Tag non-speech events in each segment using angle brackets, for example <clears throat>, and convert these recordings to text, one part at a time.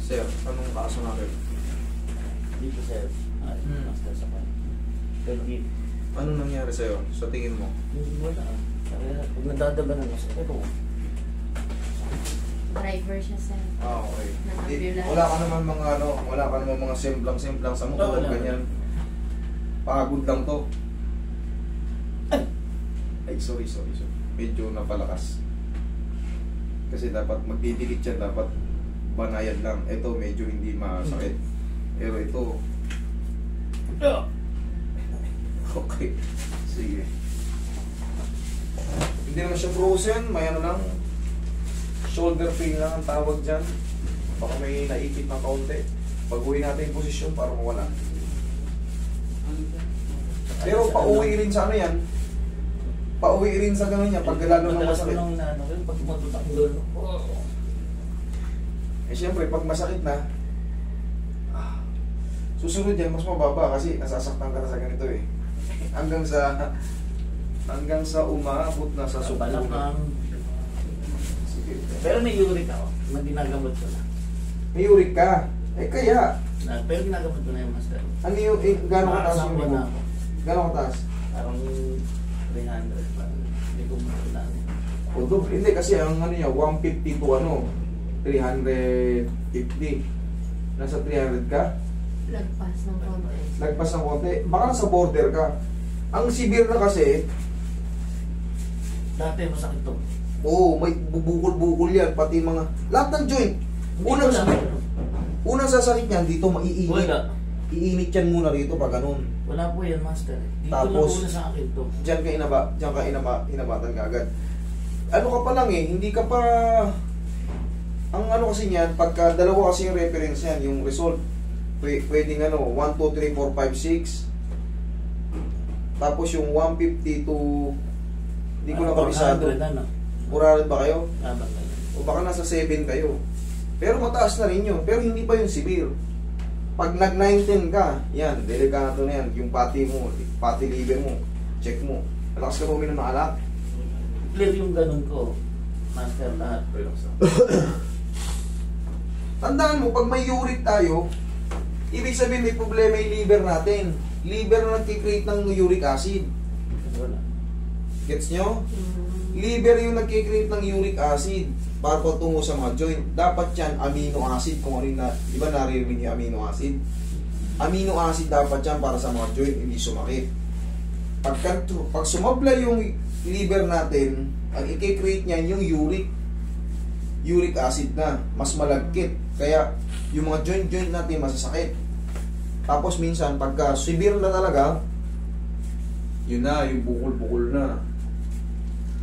Sir, anong kaso natin? Dito sir. Ay, Hmm. master sa kanya. Pero di, Anong nangyari sa'yo? Sa tingin mo? hindi wala. Pag nadadaga na mas, pero Driver siya sa... Ah, okay. Di, ambulance. wala ka naman mga ano, wala ka naman mga semplang-semplang sa motor, Wala. ganyan. Pagod lang to. Ay, sorry, sorry, sorry. Medyo napalakas. Kasi dapat magdidikit yan, dapat banayad lang. Ito medyo hindi masakit. Pero ito, <laughs> okay. Sige. Hindi naman siya frozen, may ano lang, shoulder pain lang ang tawag dyan. Baka may naipit ng kaunti. Baguhin natin yung posisyon para mawala. Pero pauwi rin sa ano yan. Pauwi rin sa gano'n yan pag lalo na Madalas ko masakit. nang na, ano, pag tumatutang doon, Eh syempre, pag masakit na, ah, susunod yan, mas mababa kasi nasasaktan ka na sa ganito eh. Hanggang sa, hanggang sa umabot na sa balakang. Sige. Pero may uric ako, na ginagamot ko na. May uric ka. Eh kaya, na pero ginagamot ko na yung master. ano yung, eh, gano'ng kataas yung mo? Gano'ng kataas? Parang 300 pa. Hindi ko matandaan. O hindi kasi ang ano niya, 150 to ano, 350. Nasa 300 ka? Lagpas ng konti. Lagpas ng konti. Baka nasa border ka. Ang severe na kasi, Dati masakit to. Oo, may bubukol-bukol yan, pati mga, lahat ng joint. Unang, unang sasakit niyan, dito maiinit. Wala. Iinit yan muna rito pag ganun. Wala po yan, master. Dito Tapos- lang po sa akin to. Diyan ka inaba, diyan ka inaba, inabatan ka agad. Ano ka pa lang eh, hindi ka pa, ang ano kasi niyan, pagka dalawa kasi yung reference yan, yung result, pwede, pwedeng ano, 1, 2, 3, 4, 5, 6, tapos yung 150 to, hindi ko na kabisado. 400 ano. 400 ba kayo? Ka lang. O baka nasa 7 kayo. Pero mataas na rin yun. Pero hindi pa yung severe. Pag nag-19 ka, yan, delikado na yan. Yung pati mo, pati liver mo, check mo. Malakas ka ba uminom ng alak? Clear yung ganun ko. Master lahat. <coughs> Tandaan mo, pag may uric tayo, ibig sabihin may problema yung liver natin. Liver na nagkikreate ng uric acid. Gets nyo? Mm. Liver yung nagkikreate ng uric acid para patungo sa mga joint. Dapat yan amino acid kung ano yung na, di ba naririnig yung amino acid? Amino acid dapat yan para sa mga joint, hindi sumakit. Pag, pag sumabla yung liver natin, ang i-create niyan yung uric uric acid na, mas malagkit. Kaya yung mga joint-joint natin masasakit. Tapos minsan, pagka severe na talaga, yun na, yung bukol-bukol na.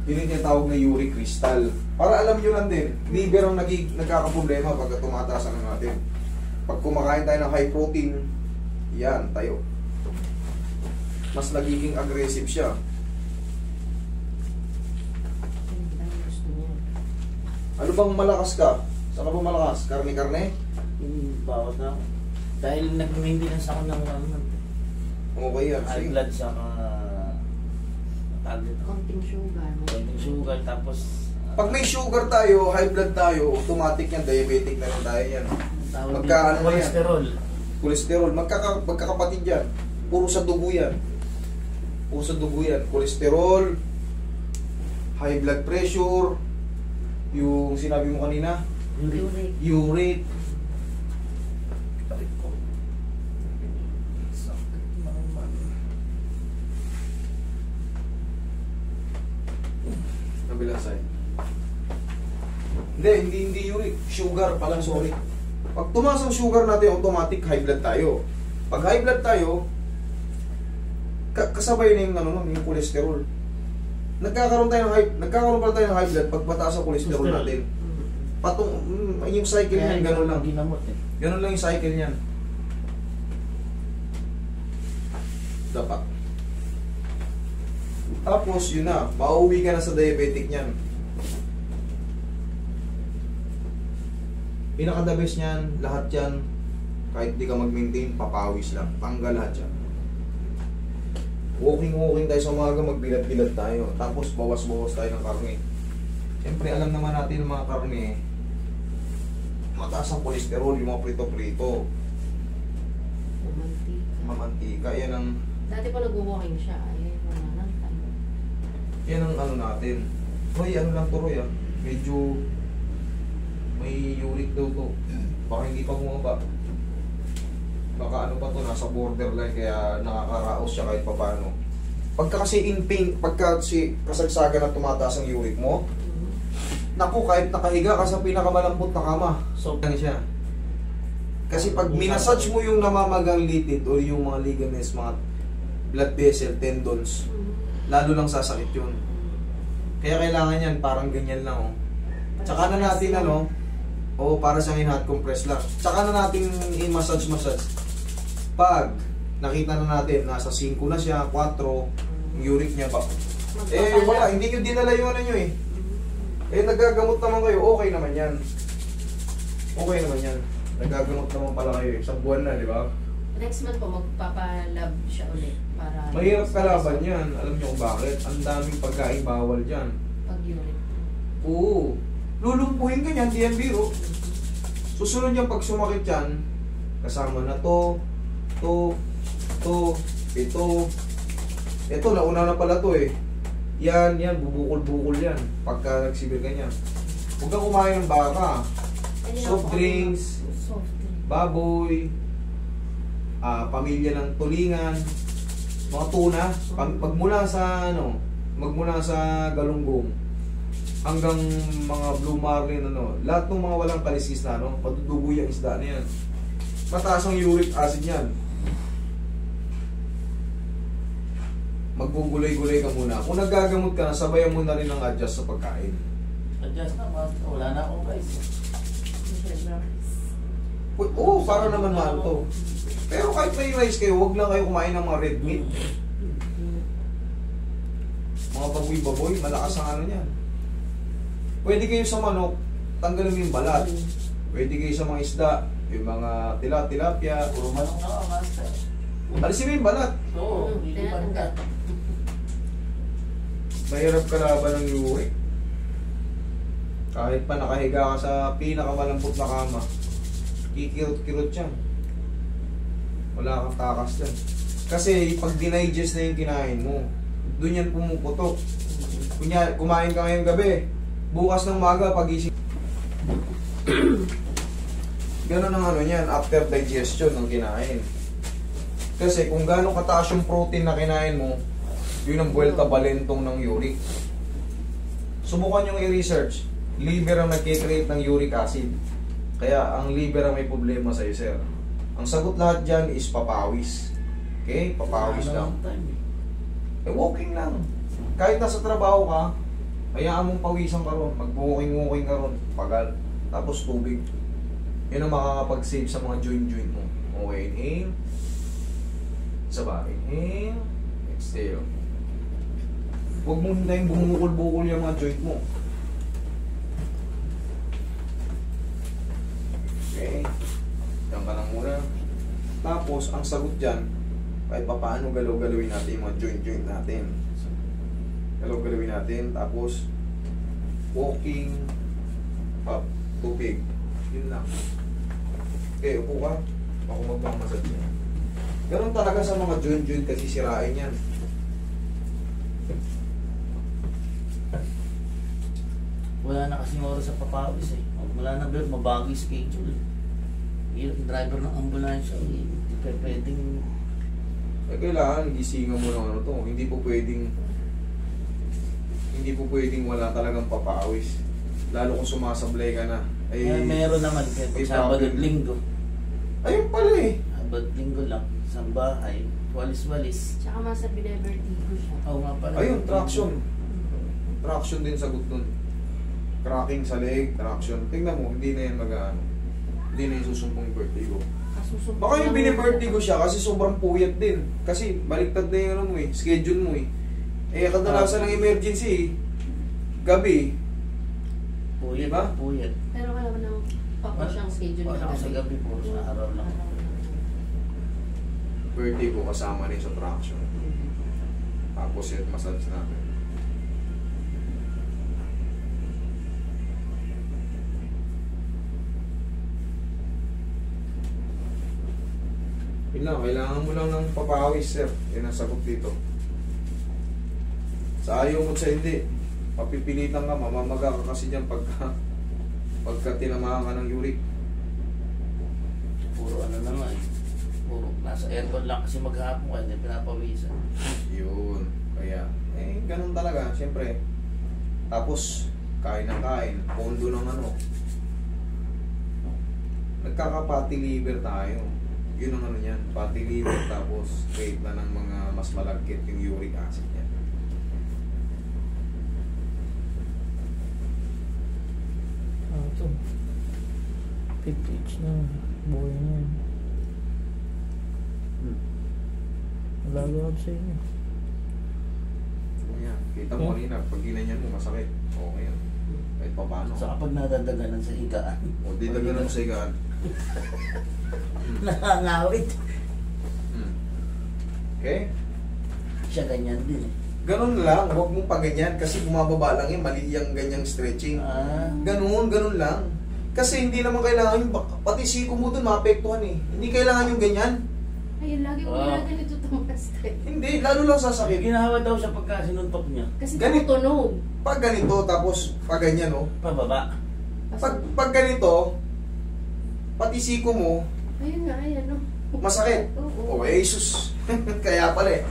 Yun yung tinatawag na uric crystal. Para alam nyo lang din, liver ang nagig, nagkakaproblema pagka tumataas ang ano natin. Pag kumakain tayo ng high protein, yan, tayo. Mas nagiging aggressive siya. Ano bang malakas ka? Saan ka ba malakas? Karne-karne? Yung bawat na ako. Dahil nag-maintenance ako ng ano, Okay yan. high blood sa mga. Konting sugar. Konting sugar tapos Pag may sugar tayo, high blood tayo, automatic yan, diabetic na rin tayo yan. tawag magka- ano na yan? cholesterol. Cholesterol, magkaka, magkakapatid yan. Puro sa dugo yan. Puro sa dugo yan. Cholesterol, high blood pressure, yung sinabi mo kanina, Uric. uric. Kabilang side. Hindi, hindi, hindi uric. Sugar pala, sorry. Pag tumaas ang sugar natin, automatic high blood tayo. Pag high blood tayo, ka- kasabay na yung, ano, yung cholesterol. Nagkakaroon tayo ng high, nagkakaroon pala tayo ng high blood pag mataas ang cholesterol natin. Patong, mm, yung cycle niyan, ganun lang. Ginamot eh. Ganun lang yung cycle niyan. Dapat. Tapos, yun na, mauwi ka na sa diabetic niyan. Pinaka-the best niyan, lahat yan, kahit di ka mag-maintain, papawis lang. Tanggal lahat yan. Walking-walking tayo sa umaga, magbilat-bilat tayo. Tapos, bawas-bawas tayo ng karne. Siyempre, alam naman natin mga karne, mataas ang kolesterol, yung mga prito-prito, Mantika. mamantika, yan ang, Dati pa nag-walking siya. Ay, wala nang yan ang ano natin. Roy, ano lang to Roy ah, medyo may uric daw to. Baka hindi pa bumaba. Baka ano pa to, nasa borderline kaya nakakaraos siya kahit papaano. Pagka kasi in pain, pagka si kasagsagan na tumataas ang uric mo. Naku, kahit nakahiga ka sa pinakamalambot na kama, so siya. Kasi pag minasage mo yung namamagang litid o yung mga ligaments, mga blood vessel, tendons, Mhm. lalo lang sasakit yun. Kaya kailangan yan, parang ganyan lang oh. Tsaka na natin ano, o para sa hot compress lang. Tsaka na natin i-massage-massage. Pag nakita na natin, nasa 5 na siya, 4, yung uric niya ba? Eh wala, hindi nyo dinala yung ano nyo eh. Eh, nagagamot naman kayo, okay naman yan. Okay naman yan. Nagagamot naman pala kayo eh. Sa buwan na, di ba? Next month po, magpapalab siya ulit para... Mahirap kalaban yan. Alam niyo kung bakit? Ang daming pagkain bawal dyan. Pag urine. Oo. Lulumpuhin ka niyan, di yan biro. Susunod yan pag sumakit yan, kasama na to, to, to, ito. Ito, nauna na pala to eh. Yan, yan, bubukol-bukol yan. Pagka nagsibir ka niyan. Huwag kang kumain ng baka. Soft drinks. Baboy, ah, pamilya ng tulingan, mga tuna, pag, pagmula sa ano, magmula sa galunggong hanggang mga blue marlin ano, lahat ng mga walang kalisis na ano, padudugo yung isda na yan. Mataas ang uric acid niyan. Maggugulay-gulay ka muna. Kung nagagamot ka na, sabayan mo na rin ang adjust sa pagkain. Adjust na, wala na akong. Uy, Oo, para naman mahal to. Pero kahit may rice kayo, wag lang kayo kumain ng mga red meat. Mga baboy-baboy, malakas ang ano niyan. Pwede kayo sa manok, tanggalin mo yung balat. Pwede kayo sa mga isda, yung mga tila, tilapia. Puro manok ako, master. Alisin mo yung balat. Oo, Mm, lilipan ka. Mahirap kalaban ng uric. Kahit pa nakahiga ka sa pinakamalambot na kama, kikirot-kirot yan. Wala kang takas dyan. Kasi pag dinigest na yung kinain mo, doon yan pumuputok. Kunya, kumain ka ngayong gabi, bukas ng maga pagising. <clears throat> Ganon ang ano yan, after digestion ng kinain. Kasi kung gano'ng kataas yung protein na kinain mo, yun ang buwelta balentong ng uric. Subukan yung i-research. Liver ang nagkikreate ng uric acid. Kaya ang liver ang may problema sa sir. Ang sagot lahat dyan is papawis. Okay? Papawis lang. time eh. Eh, walking lang. Kahit nasa trabaho ka, hayaan mong pawisan ka ron. Mag-walking-walking ka ron. Pagal. Tapos tubig. Yun ang makakapag-save sa mga joint-joint mo. Okay, inhale. Isa ba? Inhale. Exhale. Huwag mong hintayin bumukol-bukol yung mga joint mo. Okay. Diyan ka lang muna. Tapos, ang sagot dyan, kahit pa paano galaw-galawin natin yung mga joint-joint natin. Galaw-galawin natin. Tapos, walking, up, tubig. Yun lang. Okay, upo ka. Ako magpamassage niya. Ganun talaga sa mga joint-joint kasi sirain yan. Wala na kasing oras sa papawis eh. Wala na mabago yung schedule. Yung driver ng ambulansya, eh, hindi pwedeng... Eh, kailangan gisingan mo ng ano to. Hindi po pwedeng hindi po pwedeng wala talagang papawis. Lalo kung sumasablay ka na. Eh, Eh, meron naman, kaya pag Sabado at. Linggo. Ayun pala eh. Sabado at Linggo lang, sa bahay, walis-walis. Tsaka masa binevertigo siya. Oo nga pala. Ayun, traction. Traction din sagot dun. Cracking sa leg, traction. Tingnan mo, hindi na yan mag-ano. Hindi na yung susumpong vertigo. Kasusumpong Baka yung binivertigo siya kasi sobrang puyat din. Kasi baliktad na yung ano mo eh, schedule mo eh. Eh, kadalasan ah. ng emergency, gabi. Puyat, Diba? puyat. Pero wala mo nang papa siyang schedule Wala na sa gabi po, sa araw lang. Birthday ko kasama rin sa traction. Tapos yun, massage natin. Yun lang, kailangan mo lang ng papawis, sir. Yan ang sagot dito. Sa ayaw mo sa hindi, papipilitan ka, mamamaga ka kasi dyan pagka, pagka tinamaan ka ng uric. Puro ano na nga eh. Puro nasa aircon lang kasi maghapon kaya hindi pinapawisan. Yun. Kaya, eh, ganun talaga, siyempre. Tapos, kain ng kain, pondo ng ano. Nagkaka-fatty liver tayo. Yun ang ano yan, fatty liver, tapos create na ng mga mas malagkit yung uric acid niya. Ito. 50 each na. Buhay na yan. Hmm. Nagagawa ko sa inyo. Ayan, kita mo Hmm? kanina, pag ginanyan mo, masakit. Okay yan. Kahit pa paano. So kapag nadadaganan sa higaan, O, di na ganun sa igaan. <laughs> nakangawit. Hmm. Okay? Siya ganyan din eh. Ganun lang, huwag mong paganyan kasi bumababa lang yan, mali yung ganyang stretching. Ah, Ganun, ganun lang. Kasi hindi naman kailangan yung, pati siko mo dun maapektuhan eh. Hindi kailangan yung ganyan. Ayun, lagi ko Ah. ginaganito tumas. Hindi, lalo lang sasakit. ginawa daw siya pagka sinuntok niya. Kasi Ganit- tumutunog. Pag ganito, tapos pag ganyan, oh. Pababa. Pag, pag ganito, pati siko mo, Ayun nga, ayan, no? masakit. Oo. Oh, eh, sus. <laughs> Kaya pala eh.